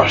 Oh,